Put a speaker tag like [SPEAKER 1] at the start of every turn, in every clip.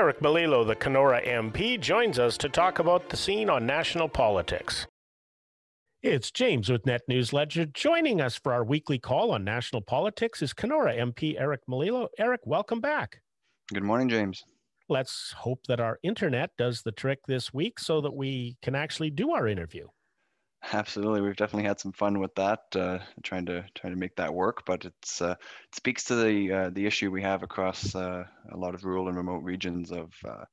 [SPEAKER 1] Eric Melillo, the Kenora MP, joins us to talk about the scene on national politics. It's James with Net News Ledger. Joining us for our weekly call on national politics is Kenora MP Eric Melillo. Eric, welcome back.
[SPEAKER 2] Good morning, James.
[SPEAKER 1] Let's hope that our internet does the trick this week so that we can actually do our interview.
[SPEAKER 2] Absolutely, we've definitely had some fun with that, uh, trying to trying to make that work. But it's uh, it speaks to the uh, the issue we have across uh, a lot of rural and remote regions of uh,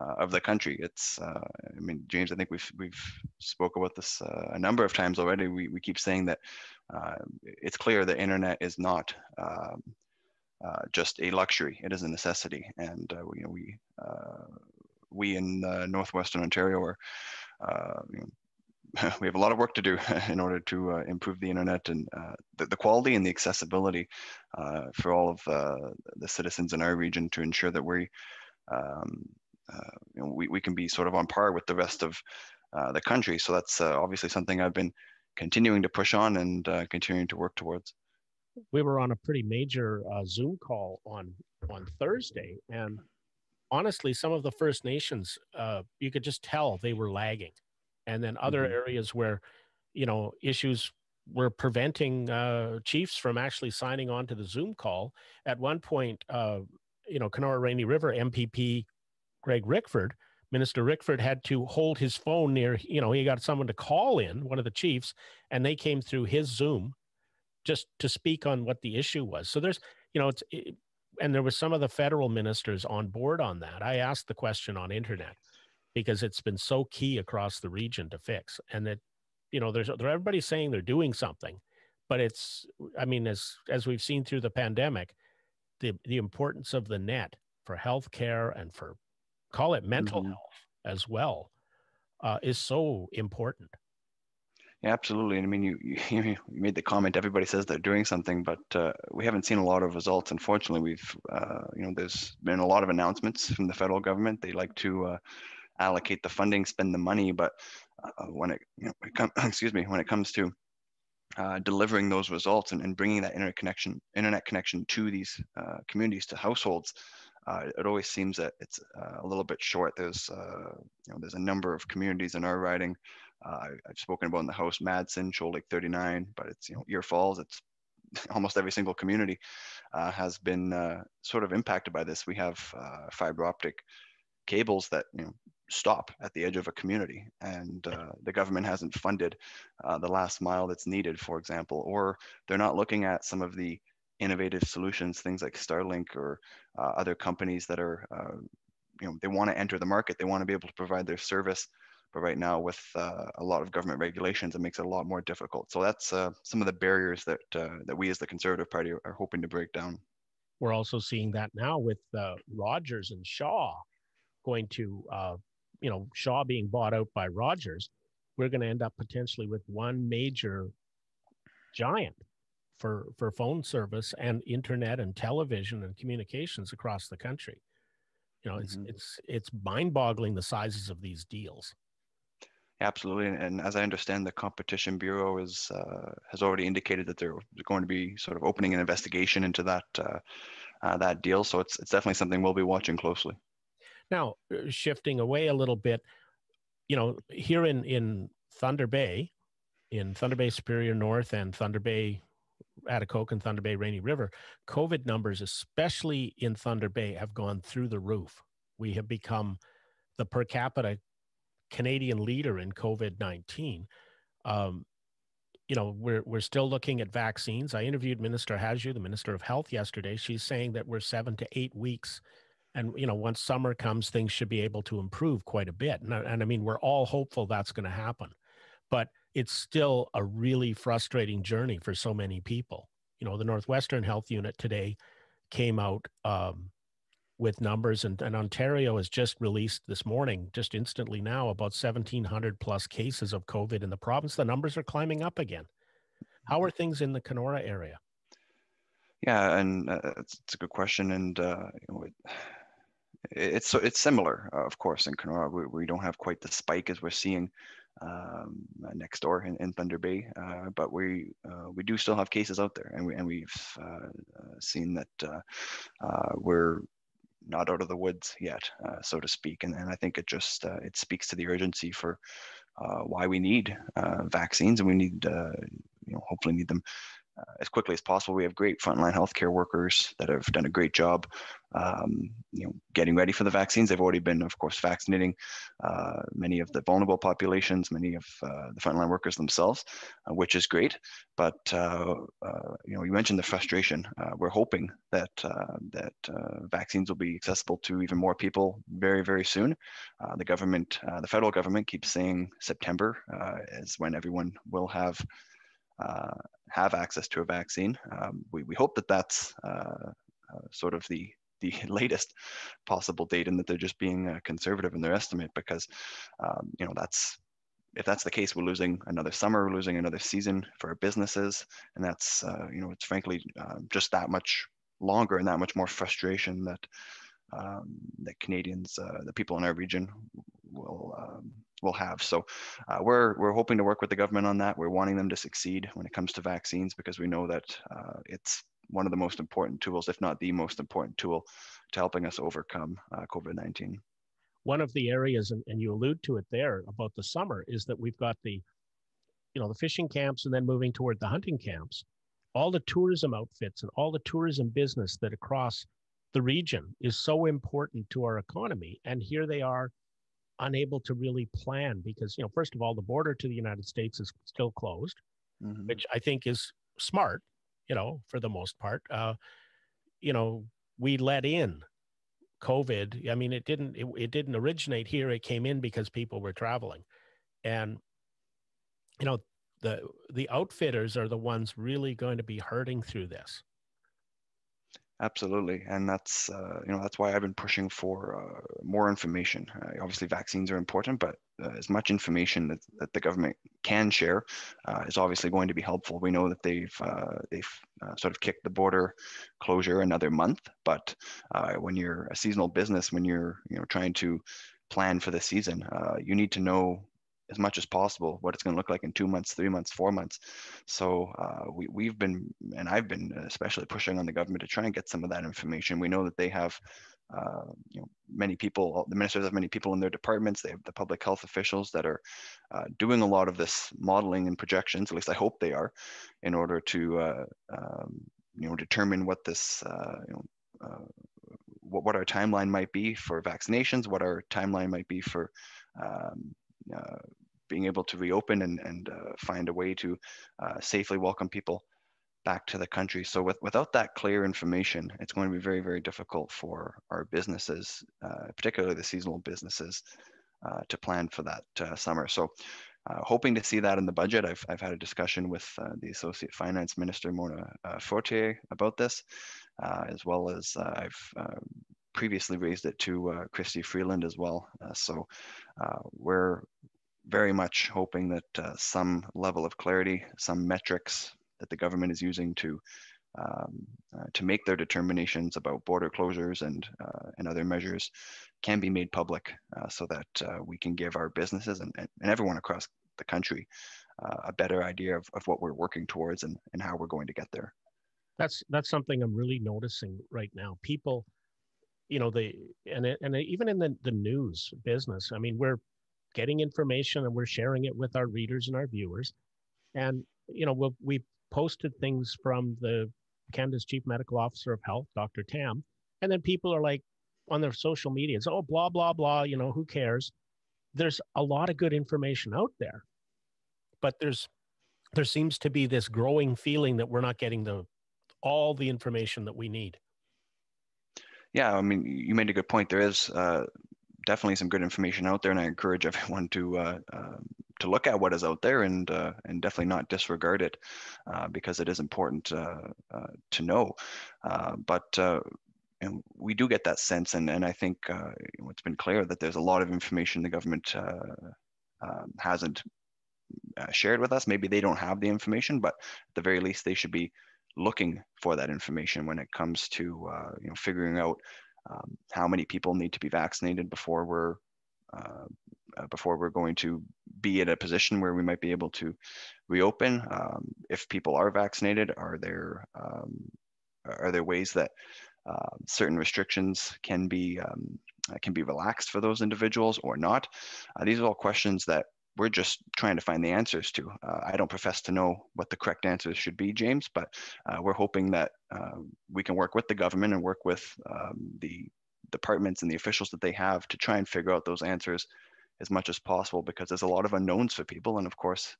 [SPEAKER 2] uh, of the country. It's I mean, James, I think we've we've spoke about this a number of times already. We we keep saying that it's clear the internet is not. Um, just a luxury; it is a necessity, and you know, we we in northwestern Ontario are you know, we have a lot of work to do in order to uh, improve the internet and uh, the, the, quality and the accessibility uh, for all of uh, the citizens in our region to ensure that we, um, uh, you know, we, we can be sort of on par with the rest of the country. So that's obviously something I've been continuing to push on and continuing to work towards.
[SPEAKER 1] We were on a pretty major Zoom call on on Thursday, and honestly, some of the First Nations, you could just tell they were lagging and then other mm-hmm. areas where you know issues were preventing uh, chiefs from actually signing on to the Zoom call. At one point, uh, you know, Kenora Rainy River MPP Greg Rickford, Minister Rickford had to hold his phone near, you know, he got someone to call in, one of the chiefs, and they came through his Zoom just to speak on what the issue was. So there's, you know, it's, it, and there was some of the federal ministers on board on that. I asked the question on internet because it's been so key across the region to fix. And that, you know, there's everybody's saying they're doing something, but it's, I mean, as as we've seen through the pandemic, the the importance of the net for healthcare and for call it mental mm-hmm. health as well uh, is so important.
[SPEAKER 2] Yeah, absolutely. And I mean, you, you, you made the comment. Everybody says they're doing something, but uh, we haven't seen a lot of results. Unfortunately, we've uh, you know there's been a lot of announcements from the federal government. They like to uh, allocate the funding, spend the money. But uh, when it, you know, it com- excuse me, when it comes to uh, delivering those results and, and bringing that internet connection, internet connection to these uh, communities, to households, uh, it always seems that it's uh, a little bit short. There's, uh, you know, there's a number of communities in our riding. I've spoken about in the house, Madsen, Shoal Lake 39, but it's, you know, Ear Falls. It's almost every single community has been sort of impacted by this. We have fiber optic cables that you know stop at the edge of a community. And uh, the government hasn't funded uh, the last mile that's needed for example or they're not looking at some of the innovative solutions things like starlink or uh, other companies that are uh, you know they want to enter the market. They want to be able to provide their service. But right now with uh, a lot of government regulations it makes it a lot more difficult. So that's uh, some of the barriers that that we as the conservative party are hoping to break down.
[SPEAKER 1] We're also seeing that now with rogers and shaw going to you know Shaw being bought out by Rogers, we're going to end up potentially with one major giant for for phone service and internet and television and communications across the country. You know, it's mm-hmm. it's it's mind-boggling the sizes of these deals.
[SPEAKER 2] Absolutely, and as I understand, the Competition Bureau is uh, has already indicated that they're going to be sort of opening an investigation into that uh, uh, that deal. So it's it's definitely something we'll be watching closely.
[SPEAKER 1] Now, uh, shifting away a little bit, you know, here in, in Thunder Bay, in Thunder Bay Superior North and Thunder Bay, Atikokan and Thunder Bay Rainy River, COVID numbers, especially in Thunder Bay, have gone through the roof. We have become the per capita Canadian leader in COVID 19. Um, you know, we're, we're still looking at vaccines. I interviewed Minister Hajdu, the Minister of Health, yesterday. She's saying that we're seven to eight weeks and you know once summer comes things should be able to improve quite a bit and, and i mean we're all hopeful that's going to happen but it's still a really frustrating journey for so many people. You know the northwestern health unit today came out um, with numbers and, and ontario has just released this morning just instantly now about 1700 plus cases of covid in the province. The numbers are climbing up again. How are things in the kenora area?
[SPEAKER 2] Yeah and uh, it's, it's, a good question and uh, you know, it, it's it's similar, uh, of course, in Kenora. We, we don't have quite the spike as we're seeing um, uh, next door in, in Thunder Bay, uh, but we uh, we do still have cases out there, and we and we've seen that we're not out of the woods yet, so to speak. And, and I think it just it speaks to the urgency for why we need vaccines and we need you know hopefully need them uh, as quickly as possible. We have great frontline healthcare workers that have done a great job, um, you know, getting ready for the vaccines. They've already been, of course, vaccinating uh, many of the vulnerable populations, many of uh, the frontline workers themselves, uh, which is great. But uh, uh, you know, you mentioned the frustration. we're hoping that that vaccines will be accessible to even more people very, very soon. the government, the federal government, keeps saying September is when everyone will have uh, have access to a vaccine. Um, we, we hope that that's uh, uh, sort of the the latest possible date and that they're just being uh, conservative in their estimate because um, you know that's if that's the case we're losing another summer we're losing another season for our businesses and that's uh, you know it's frankly um, just that much longer and that much more frustration that um, that Canadians, uh, the people in our region, will um, will have. So uh, we're we're hoping to work with the government on that. We're wanting them to succeed when it comes to vaccines because we know that uh, it's one of the most important tools, if not the most important tool, to helping us overcome uh, COVID-19.
[SPEAKER 1] One of the areas, and, and you allude to it there about the summer, is that we've got the, you know, the fishing camps and then moving toward the hunting camps. All the tourism outfits and all the tourism business that across the region is so important to our economy. And here they are unable to really plan because you know first of all the border to the united states is still closed mm-hmm. which i think is smart you know for the most part. Uh, you know we let in covid. I mean it didn't it, it didn't originate here. It came in because people were traveling. And you know the the outfitters are the ones really going to be hurting through this
[SPEAKER 2] Absolutely, and that's uh, you know that's why I've been pushing for uh, more information. Uh, obviously, vaccines are important, but uh, as much information that, that the government can share uh, is obviously going to be helpful. We know that they've uh, they've sort of kicked the border closure another month, but when you're a seasonal business, when you're you know trying to plan for the season, you need to know as much as possible what it's going to look like in two months, three months, four months. So uh, we, we've been, and I've been especially pushing on the government to try and get some of that information. We know that they have, uh, you know, many people, the ministers have many people in their departments. They have the public health officials that are uh, doing a lot of this modeling and projections. At least I hope they are, in order to, uh, um, you know, determine what this, uh, you know, uh, what, what our timeline might be for vaccinations, what our timeline might be for um, uh, being able to reopen and, and uh, find a way to uh, safely welcome people back to the country. So with, without that clear information, it's going to be very, very difficult for our businesses, uh, particularly the seasonal businesses, uh, to plan for that uh, summer. So hoping to see that in the budget. I've, I've had a discussion with the Associate Finance Minister, Mona Fortier, about this, as well as I've previously raised it to uh, Chrystia Freeland as well. Uh, so uh, we're very much hoping that uh, some level of clarity, some metrics that the government is using to um, uh, to make their determinations about border closures and uh, and other measures can be made public, so that we can give our businesses and, and everyone across the country a better idea of, of what we're working towards and, and how we're going to get there.
[SPEAKER 1] That's that's something I'm really noticing right now. People you know the and and even in the, the news business i mean we're getting information and we're sharing it with our readers and our viewers. And you know we'll, we posted things from the canada's chief medical officer of health dr tam and then people are like on their social medias oh blah blah blah you know who cares? There's a lot of good information out there but there's there seems to be this growing feeling that we're not getting the all the information that we need.
[SPEAKER 2] Yeah, I mean, you made a good point. There is uh, definitely some good information out there, and I encourage everyone to uh, uh, to look at what is out there and uh, and definitely not disregard it uh, because it is important uh, to know. but and we do get that sense, and and I think it's been clear that there's a lot of information the government um, hasn't shared with us. Maybe they don't have the information, but at the very least, they should be looking for that information when it comes to uh, you know figuring out um, how many people need to be vaccinated before we're uh, uh, before we're going to be in a position where we might be able to reopen. Um, if people are vaccinated, are there um, are there ways that uh, certain restrictions can be um, can be relaxed for those individuals or not. Uh, these are all questions that we're just trying to find the answers to. Uh, I don't profess to know what the correct answers should be, James, but uh, we're hoping that uh, we can work with the government and work with um, the departments and the officials that they have to try and figure out those answers as much as possible because there's a lot of unknowns for people. And of course,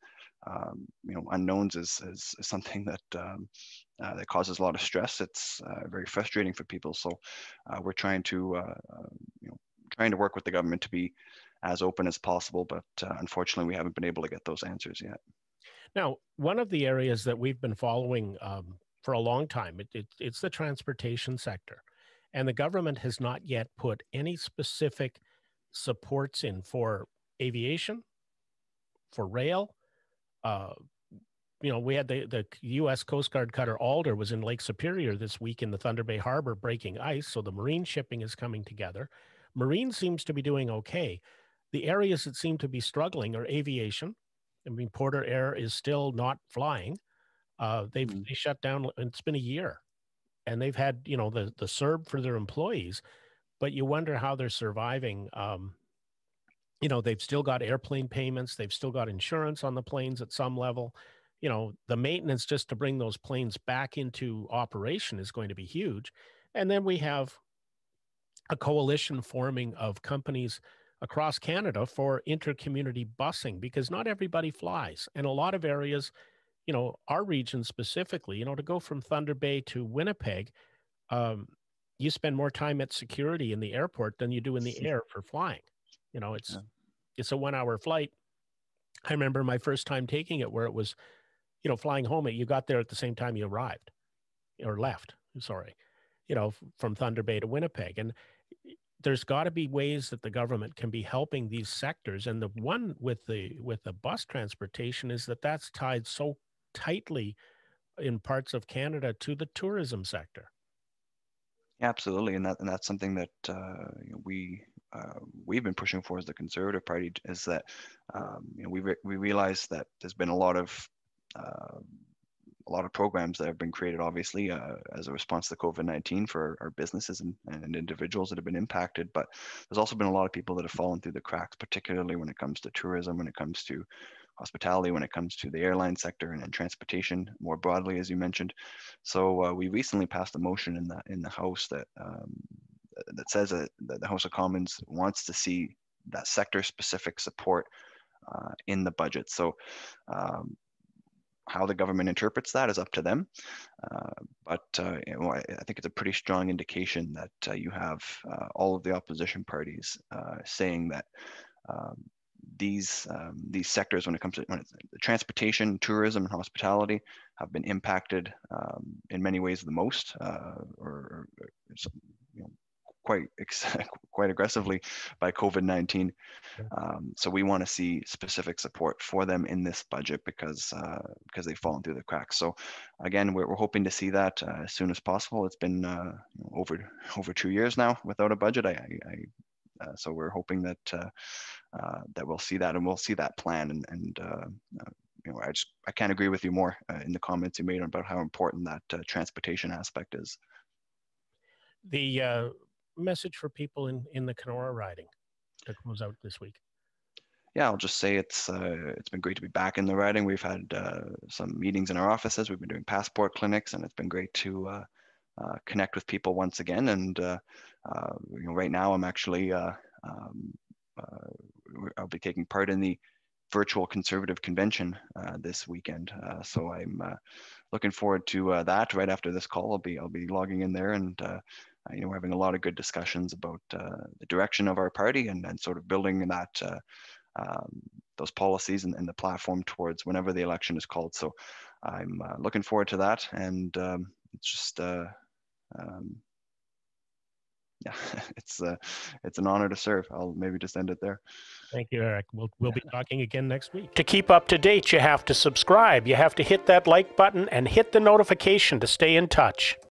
[SPEAKER 2] um, you know, unknowns is, is, is something that um, uh, that causes a lot of stress. It's uh, very frustrating for people. So uh, we're trying to, uh, uh, you know, trying to work with the government to be as open as possible. But uh, unfortunately, we haven't been able to get those answers yet.
[SPEAKER 1] Now, one of the areas that we've been following um, for a long time, it, it, it's the transportation sector. And the government has not yet put any specific supports in for aviation, for rail, uh, you know, we had the, the U.S. Coast Guard cutter Alder was in Lake Superior this week in the Thunder Bay Harbor breaking ice. So the marine shipping is coming together. Marine seems to be doing okay. The areas that seem to be struggling are aviation. I mean, Porter Air is still not flying. Uh, they've mm-hmm. they shut down. It's been a year, and they've had you know the the CERB for their employees, but you wonder how they're surviving. Um, you know, they've still got airplane payments. They've still got insurance on the planes at some level you know the maintenance just to bring those planes back into operation is going to be huge and then we have a coalition forming of companies across canada for intercommunity busing because not everybody flies and a lot of areas you know our region specifically you know to go from thunder bay to winnipeg um, you spend more time at security in the airport than you do in the air for flying you know it's yeah. it's a one hour flight i remember my first time taking it where it was you know, flying home, you got there at the same time you arrived or left, sorry, you know, from Thunder Bay to Winnipeg. And there's got to be ways that the government can be helping these sectors. And the one with the with the bus transportation is that that's tied so tightly in parts of Canada to the tourism sector.
[SPEAKER 2] Absolutely, and that and that's something that uh, we uh, we've been pushing for as the Conservative Party is that um, you know we re- we realize that there's been a lot of uh, a lot of programs that have been created, obviously, uh, as a response to COVID-19 for our businesses and, and, individuals that have been impacted. But there's also been a lot of people that have fallen through the cracks, particularly when it comes to tourism, when it comes to hospitality, when it comes to the airline sector and, and transportation more broadly, as you mentioned. So uh, we recently passed a motion in the in the House that um, that says that, the House of Commons wants to see that sector-specific support uh, in the budget. So um, how the government interprets that is up to them. Uh, but uh, you know, I, I, think it's a pretty strong indication that uh, you have uh, all of the opposition parties uh, saying that um, these um, these sectors, when it comes to transportation, tourism, and hospitality, have been impacted um, in many ways the most, uh, or, or, you know, quite quite aggressively by COVID-19. Um, so we want to see specific support for them in this budget because uh, because they've fallen through the cracks. So again, we're, we're hoping to see that uh, as soon as possible. It's been uh, over over two years now without a budget. I, I, I uh, so we're hoping that uh, uh, that we'll see that and we'll see that plan and and you know, I just I can't agree with you more in the comments you made about how important that transportation aspect is.
[SPEAKER 1] The message for people in in the Kenora riding that comes out this week?
[SPEAKER 2] Yeah, I'll just say it's uh, it's been great to be back in the riding. We've had uh, some meetings in our offices. We've been doing passport clinics, and it's been great to uh, uh connect with people once again. And uh, uh, you know, right now I'm actually um, I'll be taking part in the virtual conservative convention uh, this weekend. Uh, so I'm uh, looking forward to that. Right after this call, I'll be I'll be logging in there and uh, you know, we're having a lot of good discussions about uh, the direction of our party and, and sort of building that uh, um, those policies and, and, the platform towards whenever the election is called. So I'm uh, looking forward to that, and um, it's just uh, um, yeah, it's uh, it's an honor to serve. I'll maybe just end it there.
[SPEAKER 1] Thank you, Eric. We'll we'll be talking again next week. To keep up to date, you have to subscribe. You have to hit that like button and hit the notification to stay in touch.